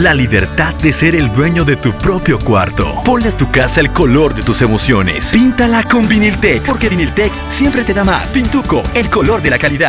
La libertad de ser el dueño de tu propio cuarto. Ponle a tu casa el color de tus emociones. Píntala con Viniltex, porque Viniltex siempre te da más. Pintuco, el color de la calidad.